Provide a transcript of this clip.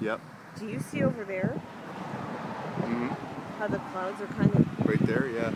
Yep. Do you see over there? Mm -hmm. How the clouds are kind of... Right there, yeah.